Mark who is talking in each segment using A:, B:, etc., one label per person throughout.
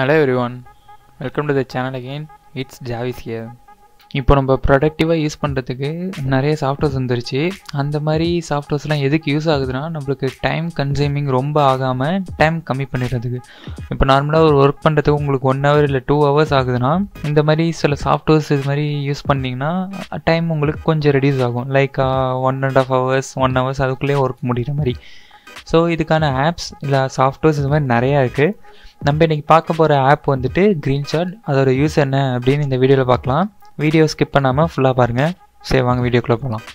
A: Hello everyone, one welcome the channel again. It's ஜாவிஸ் here. இப்போ நம்ம ப்ரொடக்டிவாக use பண்ணுறதுக்கு நிறைய சாஃப்ட்வேர்ஸ் வந்துருச்சு. அந்த மாதிரி சாஃப்ட்வேர்ஸ்லாம் எதுக்கு யூஸ் ஆகுதுன்னா நம்மளுக்கு டைம் கன்சியூமிங் ரொம்ப ஆகாமல் டைம் கம்மி பண்ணிடுறதுக்கு. இப்போ நார்மலாக ஒரு ஒர்க் பண்ணுறதுக்கு உங்களுக்கு ஒன் ஹவர் இல்லை டூ ஹவர்ஸ் ஆகுதுன்னா இந்த மாதிரி சில சாஃப்ட்வேர்ஸ் இது மாதிரி யூஸ் பண்ணிங்கன்னா டைம் உங்களுக்கு கொஞ்சம் ரெடியூஸ் ஆகும். Like one and half hours one hours அதுக்குள்ளேயே ஒர்க் முடிகிற மாதிரி. ஸோ இதுக்கான ஆப்ஸ் இல்லை சாஃப்ட்வேர்ஸ் இது மாதிரி நிறையா இருக்குது நம்ம இன்றைக்கி பார்க்க போகிற ஆப் வந்துட்டு க்ரீன்ஷாட் அதோட யூஸ் என்ன அப்படின்னு இந்த வீடியோவில் பார்க்கலாம். வீடியோ ஸ்கிப் பண்ணாமல் ஃபுல்லாக பாருங்கள் சரி வாங்க வீடியோக்குள்ளே போகலாம்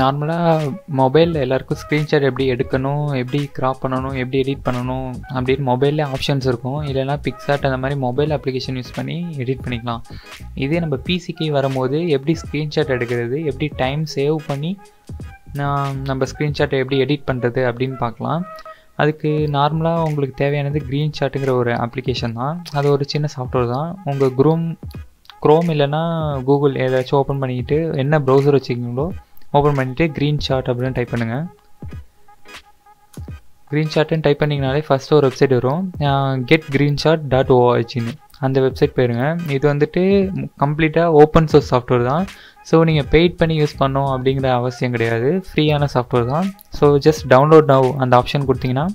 A: நார்மலாக மொபைலில் எல்லாருக்கும் ஸ்க்ரீன்ஷாட் எப்படி எடுக்கணும் எப்படி க்ராப் பண்ணணும் எப்படி எடிட் பண்ணணும் அப்படின்னு மொபைலில் ஆப்ஷன்ஸ் இருக்கும். இல்லைனா பிக்சாட் அந்த மாதிரி மொபைல் அப்ளிகேஷன் யூஸ் பண்ணி எடிட் பண்ணிக்கலாம். இதே நம்ம பிசிக்கு வரும்போது எப்படி ஸ்க்ரீன்ஷாட் எடுக்கிறது எப்படி டைம் சேவ் பண்ணி நம்ம ஸ்க்ரீன்ஷாட்டை எப்படி எடிட் பண்ணுறது அப்படின்னு பார்க்கலாம். அதுக்கு நார்மலாக உங்களுக்கு தேவையானது க்ரீன் ஷாட்டுங்கிற ஒரு அப்ளிகேஷன் தான். அது ஒரு சின்ன சாஃப்ட்வேர் தான். உங்கள் குரோம் க்ரோம் இல்லைன்னா கூகுள் ஏதாச்சும் ஓப்பன் பண்ணிக்கிட்டு என்ன ப்ரௌசர் வச்சுக்கிங்களோ ஓப்பன் பண்ணிவிட்டு க்ரீன் ஷாட் அப்படின்னு டைப் பண்ணுங்கள் க்ரீன் ஷாட்டுன்னு டைப் பண்ணிங்கனாலே ஃபஸ்ட்டு ஒரு வெப்சைட் வரும். கெட் க்ரீன் ஷாட் டாட் ஓஆர்ஜின்னு அந்த வெப்சைட் போயிருங்க. இது வந்துட்டு கம்ப்ளீட்டாக ஓப்பன் சோர்ஸ் சாஃப்ட்வேர் தான். ஸோ நீங்கள் பெய்ட் பண்ணி யூஸ் பண்ணோம் அப்படிங்கிற அவசியம் கிடையாது. ஃப்ரீயான சாஃப்ட்வேர் தான். ஸோ ஜஸ்ட் டவுன்லோட் நவ் அந்த ஆப்ஷன் கொடுத்தீங்கன்னா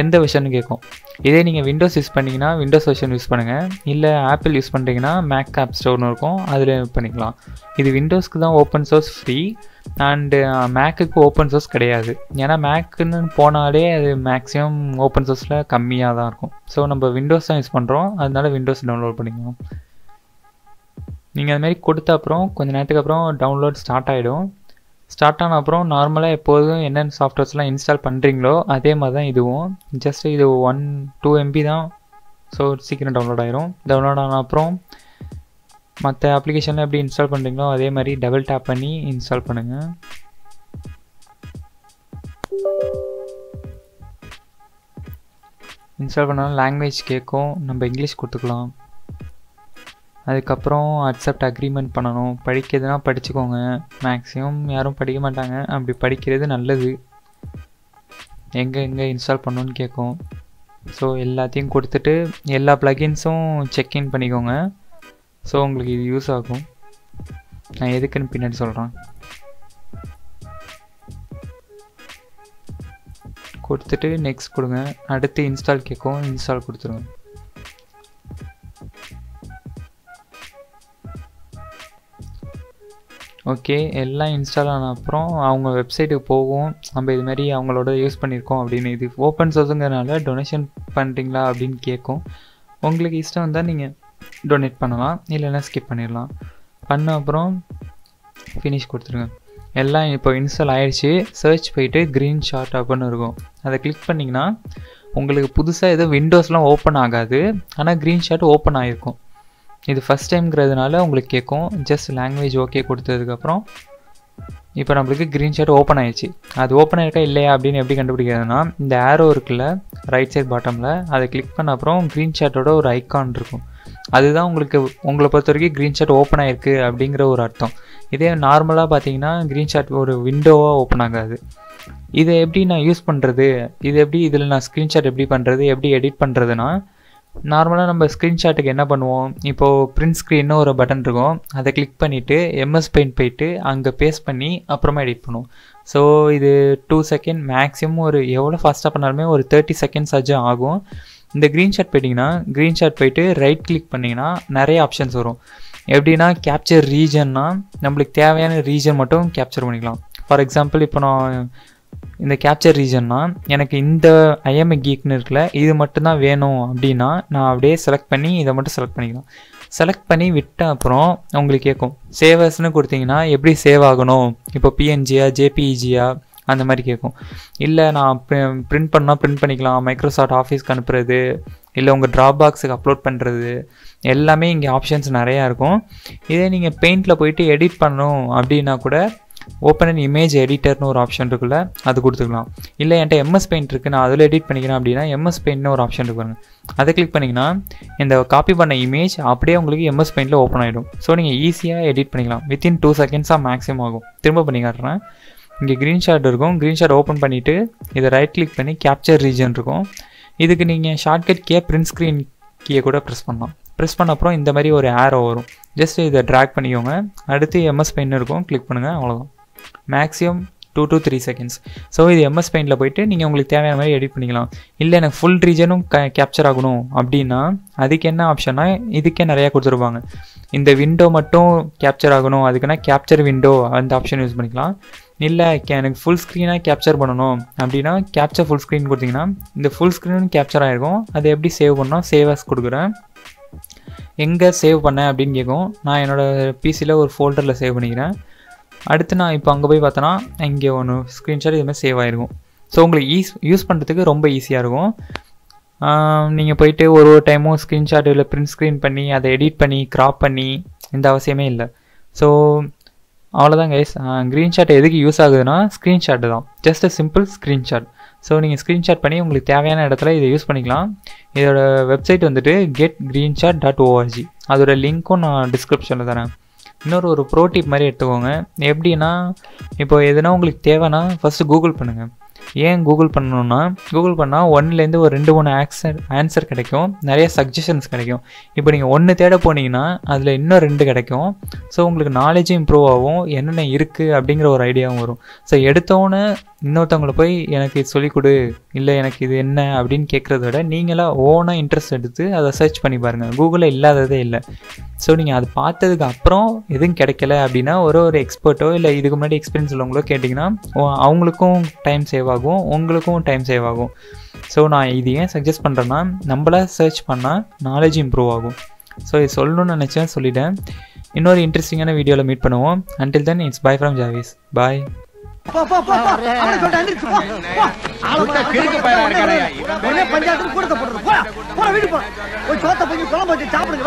A: எந்த வெர்ஷன் கேட்கும். இதே நீங்கள் விண்டோஸ் யூஸ் பண்ணிங்கன்னா விண்டோஸ் வெர்ஷன் யூஸ் பண்ணுங்கள் இல்லை ஆப்பிள் யூஸ் பண்ணுறீங்கன்னா மேக் ஆப் ஸ்டோர்னு இருக்கும். அதில் பண்ணிக்கலாம். இது விண்டோஸ்க்கு தான் ஓப்பன் சோர்ஸ் ஃப்ரீ அண்டு மேக்குக்கு ஓப்பன் சோர்ஸ் கிடையாது. ஏன்னா மேக்குன்னு போனாலே அது மேக்ஸிமம் ஓப்பன் சோர்ஸில் கம்மியாக தான் இருக்கும். ஸோ நம்ம விண்டோஸ் தான் யூஸ் பண்ணுறோம் அதனால விண்டோஸ் டவுன்லோட் பண்ணிக்கலாம். நீங்கள் அதுமாரி கொடுத்த அப்புறம் கொஞ்சம் நேரத்துக்கு அப்புறம் டவுன்லோட் ஸ்டார்ட் ஆகிடும் ஸ்டார்ட் ஆன அப்புறம் நார்மலாக எப்போதும் என்னென்ன சாஃப்ட்வேர்ஸ்லாம் இன்ஸ்டால் பண்ணுறீங்களோ அதே மாதிரி தான் இதுவும். ஜஸ்ட் இது ஒன் டூ எம்பி தான். ஸோ சீக்கிரம் டவுன்லோட் ஆயிரும். டவுன்லோட் ஆன அப்புறம் மற்ற அப்ளிகேஷன்லாம் எப்படி இன்ஸ்டால் பண்ணுறீங்களோ அதே மாதிரி டபுள் டேப் பண்ணி இன்ஸ்டால் பண்ணுங்கள் இன்ஸ்டால் பண்ணாலும் லாங்குவேஜ் கேட்கும். நம்ம இங்கிலீஷ் கொடுத்துக்கலாம். அதுக்கப்புறம் அக்செப்ட் அக்ரிமெண்ட் பண்ணணும். படிக்கிறதுனா படிச்சுக்கோங்க. மேக்ஸிமம் யாரும் படிக்க மாட்டாங்க. அப்படி படிக்கிறது நல்லது. எங்கே எங்கே இன்ஸ்டால் பண்ணணுன்னு கேட்கும். ஸோ எல்லாத்தையும் கொடுத்துட்டு எல்லா ப்ளகின்ஸும் செக்இன் பண்ணிக்கோங்க. ஸோ உங்களுக்கு இது யூஸ் ஆகும். நான் எதுக்குன்னு பின்னாடி சொல்கிறேன் கொடுத்துட்டு நெக்ஸ்ட் கொடுங்க. அடுத்து இன்ஸ்டால் கேட்கும். இன்ஸ்டால் கொடுத்துருங்க. ஓகே எல்லாம் இன்ஸ்டால் ஆன அப்புறம் அவங்க வெப்சைட்டுக்கு போகும். நம்ம இதுமாரி அவங்களோட யூஸ் பண்ணியிருக்கோம் அப்படின்னு இது ஓப்பன் சோர்ஸுங்கிறனால டொனேஷன் பண்ணுறீங்களா அப்படின்னு கேட்கும். உங்களுக்கு இஷ்டம் வந்தால் நீங்கள் டொனேட் பண்ணலாம் இல்லைன்னா ஸ்கிப் பண்ணிடலாம் பண்ண அப்புறம் ஃபினிஷ் கொடுத்துருங்க. எல்லாம் இப்போ இன்ஸ்டால் ஆகிடுச்சி சர்ச் போயிட்டு க்ரீன் ஷாட் அப்படின்னு இருக்கும். அதை கிளிக் பண்ணிங்கன்னா உங்களுக்கு புதுசாக எதுவும் விண்டோஸ்லாம் ஓப்பன் ஆகாது. ஆனால் க்ரீன் ஷாட் ஓப்பன் ஆகிருக்கும் இது ஃபஸ்ட் டைம்ங்கிறதுனால உங்களுக்கு கேட்கும். ஜஸ்ட் லாங்குவேஜ் ஓகே கொடுத்ததுக்கப்புறம் இப்போ நம்மளுக்கு க்ரீன் ஷர்ட் ஓப்பன் ஆயிடுச்சு. அது ஓப்பன் ஆயிருக்கா இல்லையா அப்படின்னு எப்படி கண்டுபிடிக்கிறதுனா இந்த ஆரோ இருக்குல்ல ரைட் சைட் பாட்டமில் அதை கிளிக் பண்ண அப்புறம் க்ரீன் ஷர்ட்டோட ஒரு ஐக்கான் இருக்கும். அதுதான் உங்களுக்கு உங்களை பொறுத்த வரைக்கும் க்ரீன் ஷர்ட் ஓப்பன் ஆயிருக்கு அப்படிங்கிற ஒரு அர்த்தம். இதே நார்மலாக பார்த்தீங்கன்னா க்ரீன் ஷர்ட் ஒரு விண்டோவாக ஓப்பன் ஆகாது. இதை எப்படி நான் யூஸ் பண்ணுறது இது எப்படி இதில் நான் ஸ்க்ரீன்ஷாட் எப்படி பண்ணுறது எப்படி எடிட் பண்ணுறதுனா நார்மலாக நம்ம ஸ்க்ரீன்ஷாட்டுக்கு என்ன பண்ணுவோம்? இப்போது பிரிண்ட் ஸ்க்ரீன்னு ஒரு பட்டன் இருக்கும். அதை கிளிக் பண்ணிவிட்டு எம்எஸ் பெயிண்ட் போயிட்டு அங்கே பேஸ்ட் பண்ணி அப்புறமா எடிட் பண்ணுவோம். ஸோ இது டூ செகண்ட் மேக்ஸிமம் ஒரு எவ்வளோ ஃபாஸ்ட்டாக பண்ணாலுமே ஒரு தேர்ட்டி செகண்ட்ஸ் ஆச்சும் ஆகும். இந்த க்ரீன்ஷாட் போயிட்டிங்கன்னா க்ரீன்ஷாட் போயிட்டு ரைட் கிளிக் பண்ணிங்கன்னா நிறைய ஆப்ஷன்ஸ் வரும். எப்படின்னா கேப்சர் ரீஜன்னா நம்மளுக்கு தேவையான ரீஜன் மட்டும் கேப்சர் பண்ணிக்கலாம். ஃபார் எக்ஸாம்பிள் இப்போ நான் இந்த கேப்சர் ரீஜன்னா எனக்கு இந்த ஐஎம்ஏ கீக்னு இருக்குல்ல இது மட்டும்தான் வேணும் அப்படின்னா நான் அப்படியே செலக்ட் பண்ணி இதை மட்டும் செலக்ட் பண்ணிக்கலாம். செலக்ட் பண்ணி விட்ட அப்புறம் உங்களுக்கு கேட்கும் சேவர்ஸ்னு கொடுத்தீங்கன்னா எப்படி சேவ் ஆகணும்? இப்போ பிஎன்ஜியா ஜேபிஇஜியா அந்த மாதிரி கேட்கும் இல்லை நான் பிரிண்ட் பண்ணால் பிரிண்ட் பண்ணிக்கலாம். மைக்ரோசாஃப்ட் ஆஃபீஸ்க்கு அனுப்புறது இல்லை உங்கள் ட்ராப் பாக்ஸுக்கு அப்லோட் பண்ணுறது எல்லாமே இங்கே ஆப்ஷன்ஸ் நிறையா இருக்கும். இதே நீங்கள் பெயிண்டில் போயிட்டு எடிட் பண்ணணும் அப்படின்னா கூட ஓப்பன் அண்ட் இமேஜ் எடிட்டர்னு ஒரு ஆப்ஷன் இருக்குல்ல அது கொடுத்துக்கலாம். இல்லை என்கிட்ட எம்எஸ் பெயிண்ட் இருக்குது நான் அதில் எடிட் பண்ணிக்கிறேன் அப்படின்னா எம்எஸ் பெயிண்ட்னு ஒரு ஆப்ஷன் இருக்கு அதை கிளிக் பண்ணிங்கன்னா இந்த காப்பி பண்ண இமேஜ் அப்படியே உங்களுக்கு எம்எஸ் பெயிண்டில் ஓப்பன் ஆகிடும் ஸோ நீங்கள் ஈஸியாக எடிட் பண்ணிக்கலாம். வித்தின் டூ செகண்ட்ஸாக மேக்ஸிமம் ஆகும். திரும்ப பண்ணி காட்டுறேன். இங்கே க்ரீன் ஷாட் இருக்கும். க்ரீன் ஷாட் ஓப்பன் பண்ணிவிட்டு இதை ரைட் கிளிக் பண்ணி கேப்சர் ரீஜன் இருக்கும். இதுக்கு நீங்கள் ஷார்ட்கட் கே பிரிண்ட் ஸ்க்ரீன் கீயை கூட ப்ரெஸ் பண்ணலாம். ப்ரெஸ் பண்ண அப்புறம் இந்த மாதிரி ஒரு ஏரோ வரும். ஜஸ்ட் இதை ட்ராக் பண்ணிக்கோங்க. அடுத்து எம்எஸ் பெயின் இருக்கும். கிளிக் பண்ணுங்கள் அவ்வளோதான் maximum two to three seconds so இது எம்எஸ் பெயிண்டில் போயிட்டு நீங்கள் உங்களுக்கு தேவையான மாதிரி எடிட் பண்ணிக்கலாம். இல்லை எனக்கு ஃபுல் ரீஜனும் க கேப்சர் ஆகணும் அப்படின்னா அதுக்கு என்ன ஆப்ஷன்னா இதுக்கே நிறையா கொடுத்துருப்பாங்க. இந்த விண்டோ மட்டும் கேப்சர் ஆகணும் அதுக்குன்னா கேப்சர் விண்டோ அந்த ஆப்ஷன் யூஸ் பண்ணிக்கலாம். இல்லை எனக்கு ஃபுல் ஸ்க்ரீனாக கேப்சர் பண்ணணும் அப்படின்னா கேப்சர் ஃபுல் ஸ்க்ரீன் கொடுத்தீங்கன்னா இந்த ஃபுல் ஸ்க்ரீனும் கேப்சர் ஆகிருக்கும் அதை எப்படி சேவ் பண்ணால் சேவாஸ் கொடுக்குறேன். எங்கே சேவ் பண்ணேன் அப்படின்னு கேட்கும். நான் என்னோடய பிசியில் ஒரு ஃபோல்டரில் சேவ் பண்ணிக்கிறேன். அடுத்து நான் இப்போ அங்கே போய் பார்த்தோன்னா இங்கே ஒன்று ஸ்க்ரீன்ஷாட் இதுமாதிரி சேவ் ஆகிருக்கும் ஸோ உங்களுக்கு ஈஸ் யூஸ் பண்ணுறதுக்கு ரொம்ப ஈஸியாக இருக்கும். நீங்கள் போயிட்டு ஒரு ஒரு டைமும் ஸ்க்ரீன்ஷாட் இல்லை பிரிண்ட் ஸ்க்ரீன் பண்ணி அதை எடிட் பண்ணி க்ராப் பண்ணி இந்த அவசியமே இல்லை. ஸோ அவ்வளோதான் கைஸ் க்ரீன்ஷாட் எதுக்கு யூஸ் ஆகுதுன்னா ஸ்க்ரீன்ஷாட்டு தான். Just a simple screenshot so நீங்கள் ஸ்க்ரீன்ஷாட் பண்ணி உங்களுக்கு தேவையான இடத்துல இதை யூஸ் பண்ணிக்கலாம். இதோட வெப்சைட் வந்துட்டு கெட் க்ரீன்ஷாட் டாட் ஓஆர்ஜி அதோட லிங்க்கும் நான் டிஸ்கிரிப்ஷனில் தரேன். இன்னொரு ஒரு ப்ரோ டிப் மாதிரி எடுத்துக்கோங்க. எப்படின்னா இப்போ எதுனா உங்களுக்கு தேவைன்னா ஃபஸ்ட்டு கூகுள் பண்ணுங்கள் ஏன் கூகுள் பண்ணணுன்னா கூகுள் பண்ணால் ஒன்லேருந்து ஒரு ரெண்டு மூணு ஆக்சர் ஆன்சர் கிடைக்கும். நிறைய சஜஷன்ஸ் கிடைக்கும். இப்போ நீங்கள் ஒன்று தேட போனீங்கன்னா அதில் இன்னும் ரெண்டு கிடைக்கும். ஸோ உங்களுக்கு நாலேஜும் இம்ப்ரூவ் ஆகும். என்னென்ன இருக்குது அப்படிங்கிற ஒரு ஐடியாவும் வரும். ஸோ எடுத்தோன்னே இன்னொருத்தவங்கள போய் எனக்கு இது சொல்லிக் கொடு. இல்லை எனக்கு இது என்ன? அப்படின்னு கேட்குறத விட நீங்களாக ஓனாக இன்ட்ரெஸ்ட் எடுத்து அதை சர்ச் பண்ணி பாருங்கள் கூகுளில் இல்லாததே இல்லை. ஸோ நீங்கள் அது பார்த்ததுக்கு அப்புறம் எதுவும் கிடைக்கல அப்படின்னா ஒரு ஒரு எக்ஸ்பர்ட்டோ இல்லை இதுக்கு முன்னாடி எக்ஸ்பீரியன்ஸ் உள்ளவங்களோ கேட்டிங்கன்னா அவங்களுக்கும் டைம் சேவ் ஆகும் உங்களுக்கும் டைம் சேவ் ஆகும். ஸோ நான் இது ஏன் சஜஸ்ட் பண்ணுறேன்னா நம்மளா சர்ச் பண்ணால் நாலேஜ் இம்ப்ரூவ் ஆகும். ஸோ இது சொல்லணும்னு நினச்சேன் சொல்லிட்டேன். இன்னொரு இன்ட்ரெஸ்டிங்கான வீடியோவில் மீட் பண்ணுவோம். Until then it's bye from Javis bye
B: panchayat போடுறது போய் சோத்த போய் குழம்பு சாப்பிடுங்க